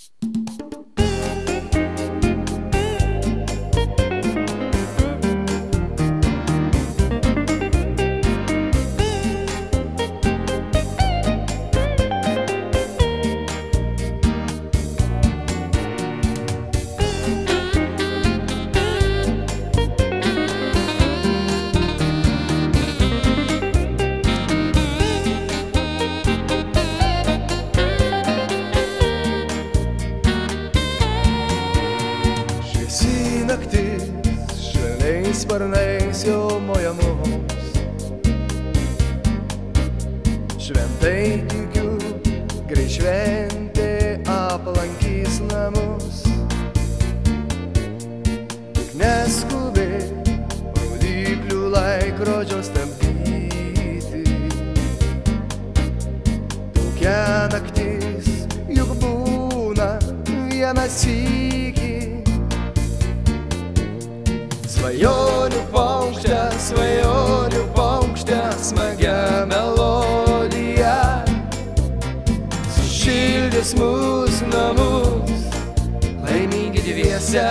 you naktis, žaliais sparnais jau moja mus. Šventai tikiu, greit šventė aplankys namus. Tik neskubėk, rodyklių laikrodžio stabdyti. Tokia naktis juk būna vienas iki. Svajonių paukštė, svajonių paukštė, smagia melodija. Sušildys mūsų namus, laimingi dviese.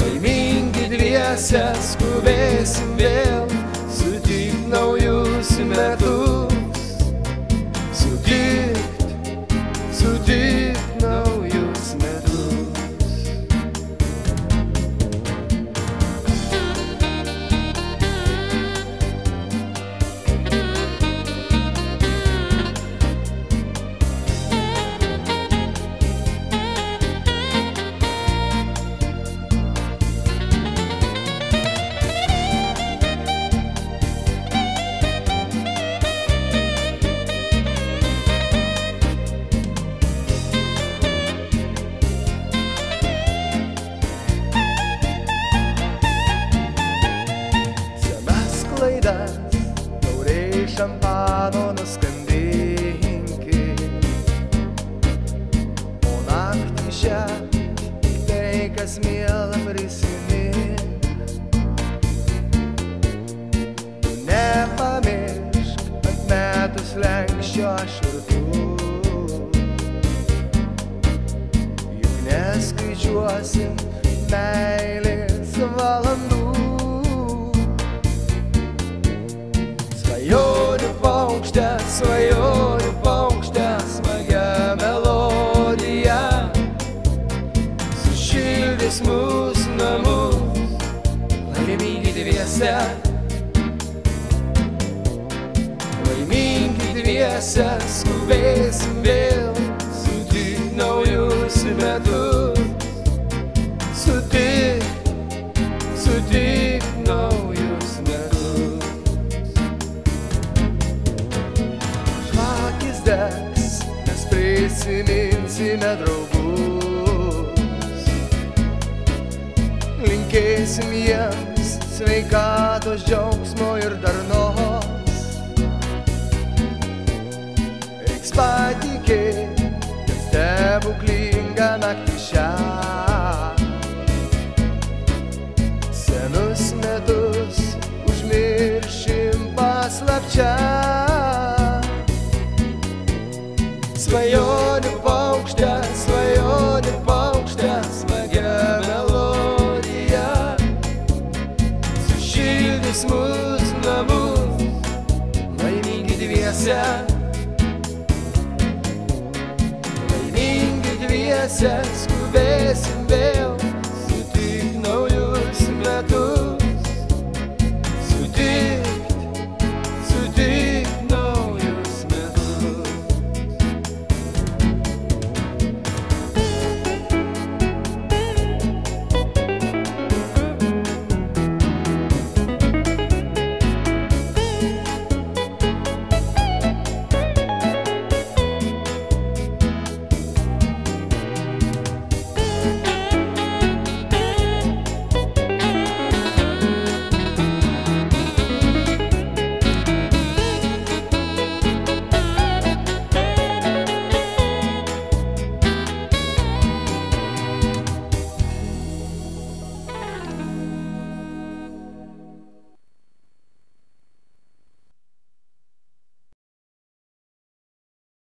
Laimingi dviese, skubėsim vėl, sutik naujus metus. Klaidas, tauriai šampano nuskambinki. O naktį šią, tik tai, kas mėla prisimink. Tu nepamiršk ant metų slenkščio aš ir tu. Juk neskaičiuosim meilės valandų. Dviese, skubėsim vėl, sutik naujus metus. Sutik, sutik naujus metus. Žvakis degs, mes prisiminsime draugus. Linkėsim jiems sveikatos, džiaugsmo ir darnos. Reiks patikėti, kad stebuklinga naktį šią. Senus metus užmiršim paslapčia. Svajonių paukštė, svajonių paukštė, smagia melodija. Sušildys mūsų namus, laimingi dviese. Se é, que se